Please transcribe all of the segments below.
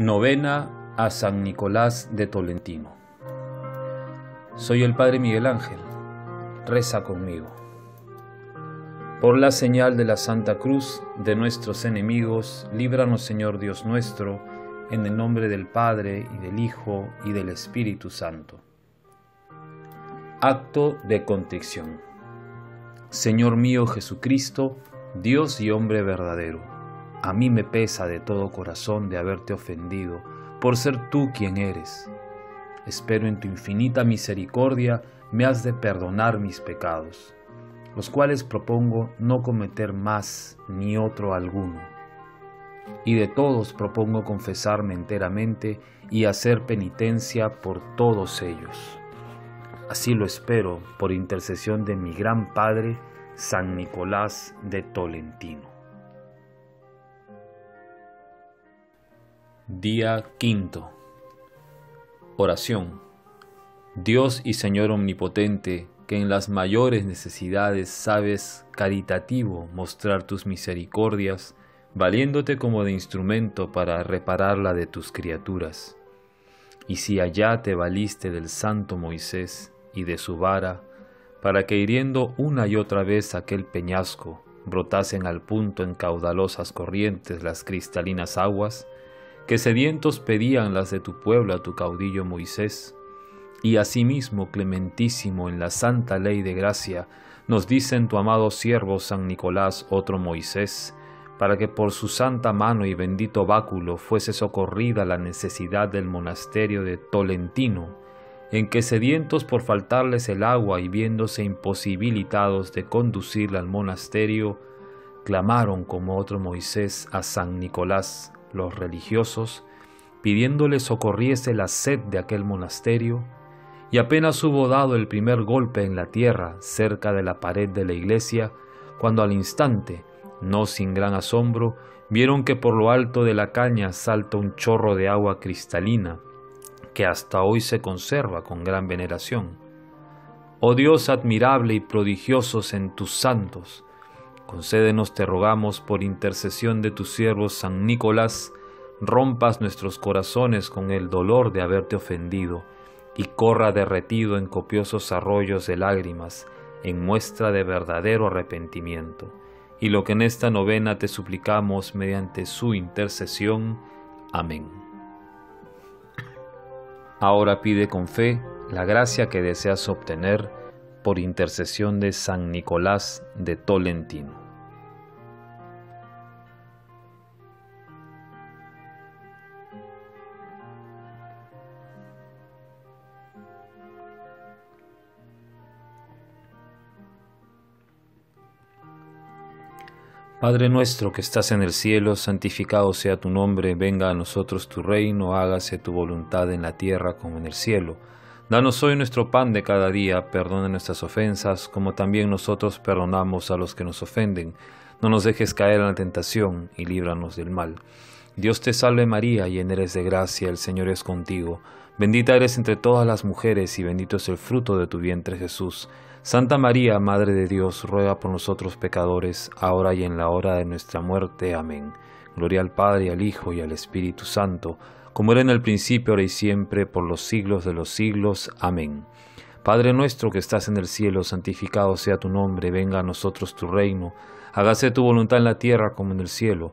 Novena a San Nicolás de Tolentino. Soy el Padre Miguel Ángel. Reza conmigo. Por la señal de la Santa Cruz de nuestros enemigos, líbranos Señor Dios nuestro, en el nombre del Padre y del Hijo y del Espíritu Santo. Acto de contrición. Señor mío Jesucristo, Dios y hombre verdadero a mí me pesa de todo corazón de haberte ofendido, por ser tú quien eres. Espero en tu infinita misericordia me has de perdonar mis pecados, los cuales propongo no cometer más ni otro alguno. Y de todos propongo confesarme enteramente y hacer penitencia por todos ellos. Así lo espero por intercesión de mi gran Padre, San Nicolás de Tolentino. Día quinto. Oración. Dios y Señor Omnipotente, que en las mayores necesidades sabes caritativo mostrar tus misericordias, valiéndote como de instrumento para reparar la de tus criaturas. Y si allá te valiste del santo Moisés y de su vara, para que hiriendo una y otra vez aquel peñasco, brotasen al punto en caudalosas corrientes las cristalinas aguas, que sedientos pedían las de tu pueblo a tu caudillo Moisés, y asimismo clementísimo en la santa ley de gracia, nos dicen tu amado siervo San Nicolás otro Moisés, para que por su santa mano y bendito báculo fuese socorrida la necesidad del monasterio de Tolentino, en que sedientos por faltarles el agua y viéndose imposibilitados de conducirla al monasterio, clamaron como otro Moisés a San Nicolás, los religiosos, pidiéndole socorriese la sed de aquel monasterio, y apenas hubo dado el primer golpe en la tierra cerca de la pared de la iglesia, cuando al instante, no sin gran asombro, vieron que por lo alto de la caña salta un chorro de agua cristalina, que hasta hoy se conserva con gran veneración. Oh Dios admirable y prodigiosos en tus santos, Concédenos, te rogamos, por intercesión de tu siervo San Nicolás, rompas nuestros corazones con el dolor de haberte ofendido, y corra derretido en copiosos arroyos de lágrimas, en muestra de verdadero arrepentimiento. Y lo que en esta novena te suplicamos mediante su intercesión. Amén. Ahora pide con fe la gracia que deseas obtener por intercesión de San Nicolás de Tolentino. Padre nuestro que estás en el cielo, santificado sea tu nombre, venga a nosotros tu reino, hágase tu voluntad en la tierra como en el cielo. Danos hoy nuestro pan de cada día, perdona nuestras ofensas, como también nosotros perdonamos a los que nos ofenden. No nos dejes caer en la tentación y líbranos del mal. Dios te salve María, llena eres de gracia, el Señor es contigo. Bendita eres entre todas las mujeres y bendito es el fruto de tu vientre Jesús. Santa María, Madre de Dios, ruega por nosotros pecadores, ahora y en la hora de nuestra muerte. Amén. Gloria al Padre, al Hijo y al Espíritu Santo, como era en el principio, ahora y siempre, por los siglos de los siglos. Amén. Padre nuestro que estás en el cielo, santificado sea tu nombre, venga a nosotros tu reino, hágase tu voluntad en la tierra como en el cielo.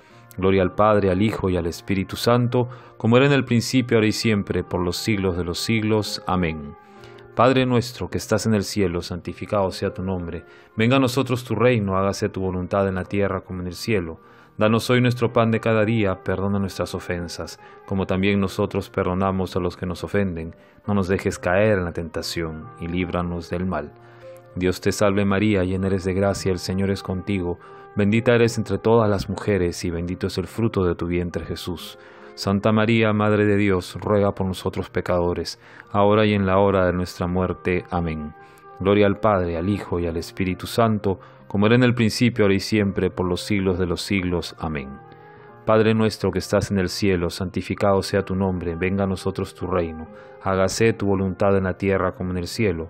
Gloria al Padre, al Hijo y al Espíritu Santo, como era en el principio, ahora y siempre, por los siglos de los siglos. Amén. Padre nuestro que estás en el cielo, santificado sea tu nombre. Venga a nosotros tu reino, hágase tu voluntad en la tierra como en el cielo. Danos hoy nuestro pan de cada día, perdona nuestras ofensas, como también nosotros perdonamos a los que nos ofenden. No nos dejes caer en la tentación, y líbranos del mal. Dios te salve María, llena eres de gracia, el Señor es contigo. Bendita eres entre todas las mujeres, y bendito es el fruto de tu vientre Jesús. Santa María, Madre de Dios, ruega por nosotros pecadores, ahora y en la hora de nuestra muerte. Amén. Gloria al Padre, al Hijo y al Espíritu Santo, como era en el principio, ahora y siempre, por los siglos de los siglos. Amén. Padre nuestro que estás en el cielo, santificado sea tu nombre, venga a nosotros tu reino, hágase tu voluntad en la tierra como en el cielo.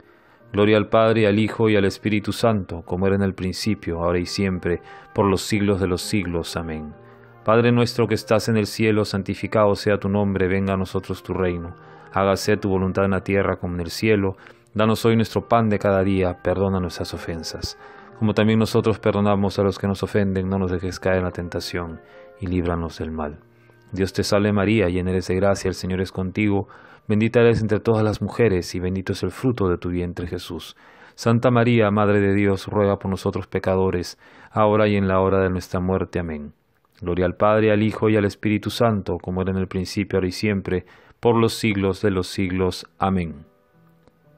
Gloria al Padre, al Hijo y al Espíritu Santo, como era en el principio, ahora y siempre, por los siglos de los siglos. Amén. Padre nuestro que estás en el cielo, santificado sea tu nombre, venga a nosotros tu reino. Hágase tu voluntad en la tierra como en el cielo. Danos hoy nuestro pan de cada día, perdona nuestras ofensas como también nosotros perdonamos a los que nos ofenden, no nos dejes caer en la tentación, y líbranos del mal. Dios te salve María, llena eres de gracia, el Señor es contigo, bendita eres entre todas las mujeres, y bendito es el fruto de tu vientre Jesús. Santa María, Madre de Dios, ruega por nosotros pecadores, ahora y en la hora de nuestra muerte. Amén. Gloria al Padre, al Hijo y al Espíritu Santo, como era en el principio, ahora y siempre, por los siglos de los siglos. Amén.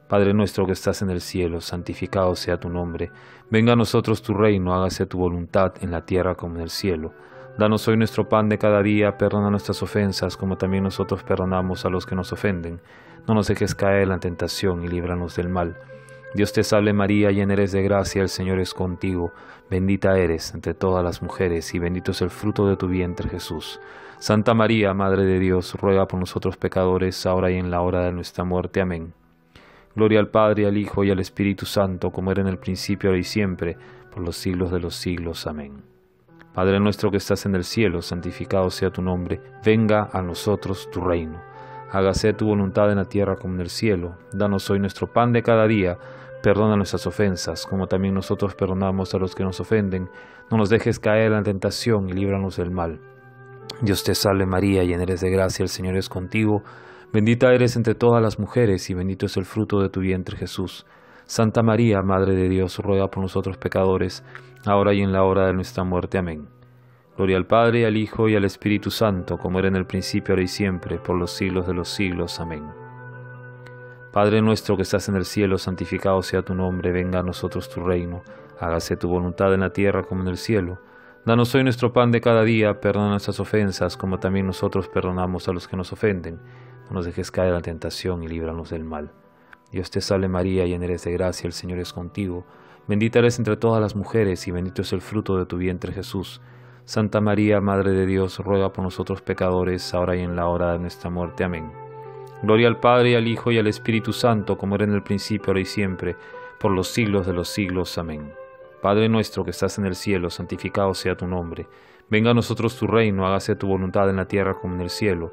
Padre nuestro que estás en el cielo, santificado sea tu nombre. Venga a nosotros tu reino, hágase tu voluntad en la tierra como en el cielo. Danos hoy nuestro pan de cada día, perdona nuestras ofensas, como también nosotros perdonamos a los que nos ofenden. No nos dejes caer en la tentación y líbranos del mal. Dios te salve María, llena eres de gracia, el Señor es contigo. Bendita eres entre todas las mujeres, y bendito es el fruto de tu vientre Jesús. Santa María, Madre de Dios, ruega por nosotros pecadores, ahora y en la hora de nuestra muerte. Amén. Gloria al Padre, al Hijo y al Espíritu Santo, como era en el principio, ahora y siempre, por los siglos de los siglos. Amén. Padre nuestro que estás en el cielo, santificado sea tu nombre, venga a nosotros tu reino. Hágase tu voluntad en la tierra como en el cielo. Danos hoy nuestro pan de cada día. Perdona nuestras ofensas, como también nosotros perdonamos a los que nos ofenden. No nos dejes caer en la tentación y líbranos del mal. Dios te salve María, llena eres de gracia, el Señor es contigo. Bendita eres entre todas las mujeres y bendito es el fruto de tu vientre Jesús. Santa María, Madre de Dios, ruega por nosotros pecadores, ahora y en la hora de nuestra muerte. Amén. Gloria al Padre, al Hijo y al Espíritu Santo, como era en el principio, ahora y siempre, por los siglos de los siglos. Amén. Padre nuestro que estás en el cielo, santificado sea tu nombre, venga a nosotros tu reino, hágase tu voluntad en la tierra como en el cielo. Danos hoy nuestro pan de cada día, perdona nuestras ofensas, como también nosotros perdonamos a los que nos ofenden no nos dejes caer en la tentación y líbranos del mal. Dios te salve María, llena eres de gracia, el Señor es contigo. Bendita eres entre todas las mujeres y bendito es el fruto de tu vientre Jesús. Santa María, Madre de Dios, ruega por nosotros pecadores, ahora y en la hora de nuestra muerte. Amén. Gloria al Padre, al Hijo, y al Espíritu Santo, como era en el principio, ahora y siempre, por los siglos de los siglos. Amén. Padre nuestro que estás en el cielo, santificado sea tu nombre. Venga a nosotros tu reino, hágase tu voluntad en la tierra como en el cielo.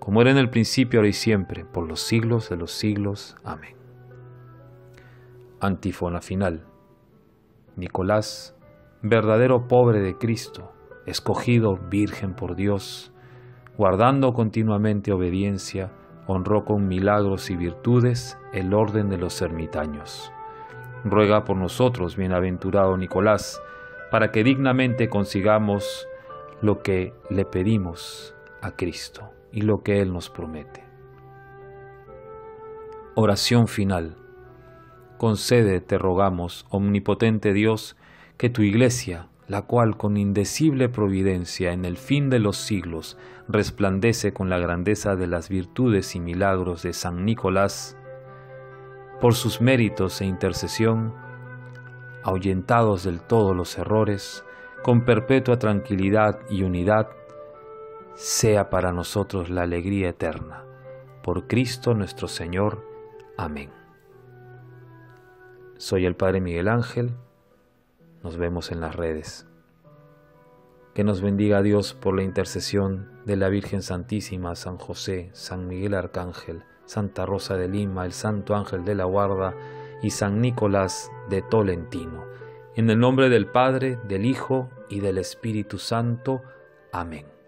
como era en el principio, ahora y siempre, por los siglos de los siglos. Amén. Antífona final. Nicolás, verdadero pobre de Cristo, escogido virgen por Dios, guardando continuamente obediencia, honró con milagros y virtudes el orden de los ermitaños. Ruega por nosotros, bienaventurado Nicolás, para que dignamente consigamos lo que le pedimos a Cristo y lo que Él nos promete. Oración final. Concede, te rogamos, omnipotente Dios, que tu iglesia, la cual con indecible providencia en el fin de los siglos resplandece con la grandeza de las virtudes y milagros de San Nicolás, por sus méritos e intercesión, ahuyentados del todo los errores, con perpetua tranquilidad y unidad, sea para nosotros la alegría eterna. Por Cristo nuestro Señor. Amén. Soy el Padre Miguel Ángel. Nos vemos en las redes. Que nos bendiga Dios por la intercesión de la Virgen Santísima, San José, San Miguel Arcángel, Santa Rosa de Lima, el Santo Ángel de la Guarda y San Nicolás de Tolentino. En el nombre del Padre, del Hijo y del Espíritu Santo. Amén.